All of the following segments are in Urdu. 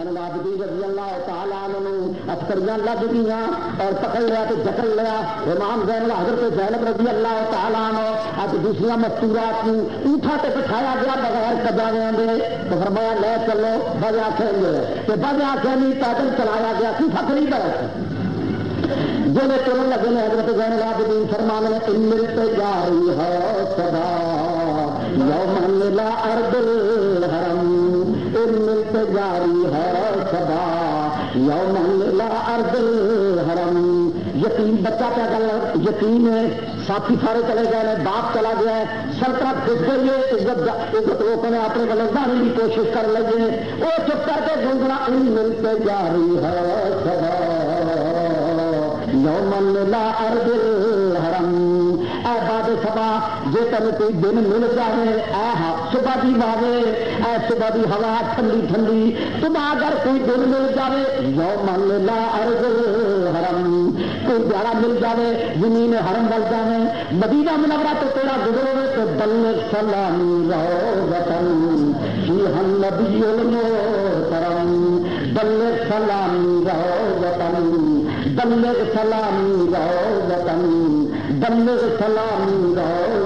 رضی اللہ تعالیٰ افسریاں لگ گیا اور پکڑ لیا تو جکڑ لیا۔ امام زین حضرت زینب رضی اللہ تعالیٰ اب دوسرا مستورات کو اونٹا سے بٹھایا گیا بغیر کبا دے۔ تو فرمایا، لے چلو بج آخر تو بج آخر نہیں پیدل چلایا گیا سی فک نہیں پڑا جب چلن لگے نے حضرت زین العابدین فرمان نے امل پہ جاری ہے سدا یوم لا ارد جاری ہے سدا یوم لا ارد الحرم. یتیم بچہ پہ گل یتیم ہے، ساتھی سارے چلے گئے باپ چلا گیا ہے. سلطنت گھس گئی ہے، عزت عزت لوگوں نے اپنے گلے دانے کی کوشش کر لگے وہ چپ کر کے گنگنا ان مل پہ جاری ہے سدا یوم لا ارد الحرم اے باد سبا جی تین کوئی دن مل جائے، اے صبح کی واوے اے صبح کی ہوا ٹھنڈی ٹھنڈی، صبح اگر کوئی دن مل جائے یو یوم لا ارد الحرم کوئی دیہڑا مل جائے، زمین حرم بل جائے، مدینہ منورہ تو تیرا گزرو تو بل سلامی رہو وطن جی ہم نبی کرم بل سلامی رہو وطن بلغ سلامی رہو وطن بلغ سلامی رہو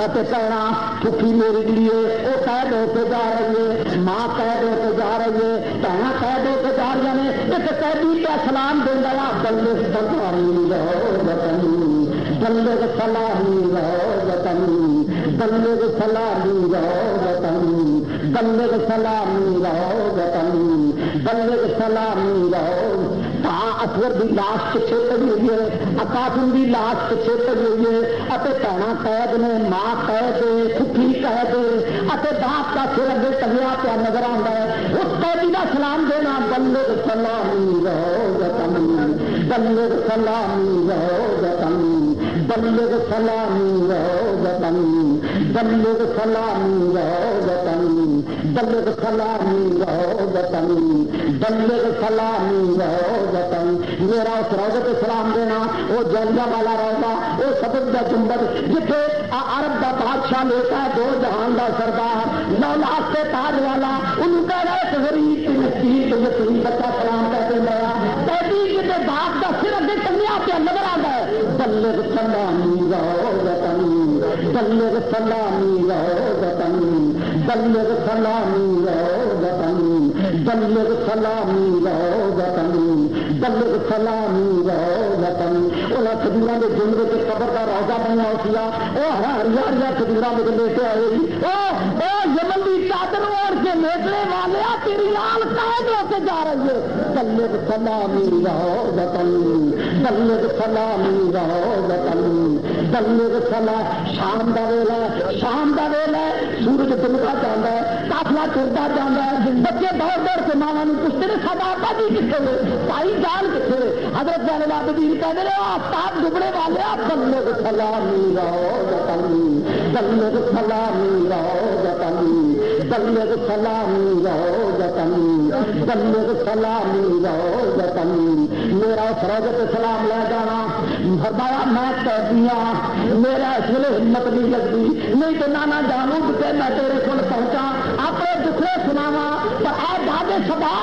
سکي ميرلي ਤੇ مان ڪيڊ جا رهي پهران ڪيڊ جا رهن ڪيدو پلام بندي کي سلاهي رهو بٽڻ ڪلي کي سلامي رهو وٽو ڪلي کي سلامي رهو ڪليڪ سلامي رهو سلامی اکبر کی لاش پچھے پڑی ہوئی ہے اکاثم کی لاش پچھے پڑی ہوئی ہے بھنا قید نے، ماں قید کھی قید باپ کا سر اگے ٹنگیا پیا نظر آتا ہے۔ اس قیدی کا سلام دینا بلے سلامی رہو وطن بلے سلامی رہو وطن بلے سلامی رہو وطن بلے سلامی رہو وطن بلے سلامی رہو وطن بلے سلامی رہو وطن۔ میرا اس روزے پہ سلام دینا، وہ جلیا والا روزہ وہ سبز کا چمبر جتنے عرب کا بادشاہ لیتا ہے، دو جہان کا سردار نو لاس تاج والا، ان کا رس غریب یتیم بچہ سلام کہتے لیا پیٹی جتنے باپ کا سر اگے کنیا پہ نظر آتا ہے بلے سلامی رہو وطن بلغ سلامی رہو وطن بلغ سلامی رہو وطن بلغ سلامی رہو وطن بلغ سلامی رو وطن انہاں کبیرہ کے جمرے کے قبر کا روضہ بنیا ہوسیا۔ او ہرا ہریا میں کبیرہ دے لیٹے آئے۔ جی او چادر اور کے لیٹنے والے تیری لال قائد ہو جا رہی ہے۔ بلغ سلامی رہو وطن بلغ سلامی رو وطن بلے سلا شام کا ویلا شام کا ویلا سورج دمتا جانا ہے کافلا چرتا جانا ہے، بچے دوڑ دوڑ کے ماوا پوچھتے ہیں، ساڈا آبا جی کتنے ہوئے بھائی جان کتنے حضرت جانے باب دین کہتے ہیں آفتاب ڈبنے والے بلے سلامی رہو وطن بلے سلامی رہو وطن بلے سلامی رہو وطن بلے سلامی رہو وطن میرا سروج سلام لے جانا۔ فرمایا میں قیدی ہاں میرا اس ویلے ہمت نہیں لگتی، نہیں تو نانا جانوں کہ میں تیرے کو پہنچا اپنے دکھے سناوا پر اے دادے سبا،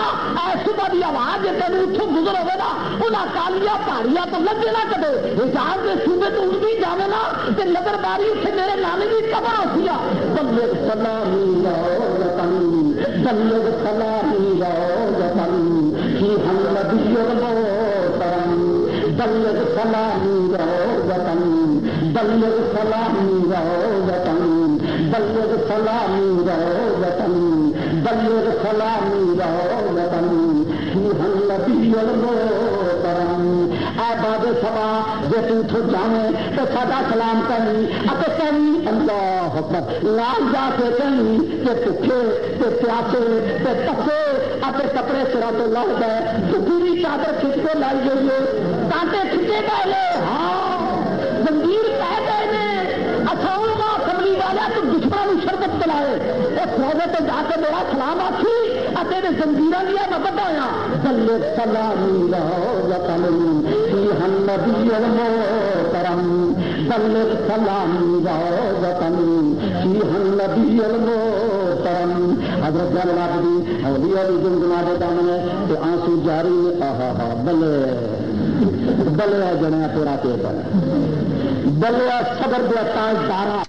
اے صبح کی آواز تین اتوں گزر ہوگا نا انہیں کالیا پہاڑیاں تو لگے نہ کدے حساب کے صوبے تو اٹھتی جائے نا تو نظر باری اتنے میرے نانی کی قبر ہوتی ہے۔ بلے سلامی رہو وطن بلے بلے سلامی رہو وطن بلے سلامی رہو وطن بلے سلامی رہو وطن بلے سلامی رہو وطن ہم نبی کرم اے باب سبا جی تو جانے تو ساڈا سلام کرنی اتے کہیں اللہ حکمت لال جا کے کہیں، کہ بھوکے تے پیاسے تے تکے اتے کپڑے سرا تو لگ گئے دکھی چادر کھچ کے لائی گئی ہے۔ دانتے پھٹے پہلے ہاں زمبیر پہ پہلے اصول کا کملی والا تو دشمن شربت پلائے اس روزے تو جا کے میرا سلام آخی تیرے زمبیر کرم سلے سلامی رہو وطنی ہم نبی المو کرم جاری آہا، بلے۔ بلیا جنیا تیرا پیپر بلیا صبر دیا تاج دارا۔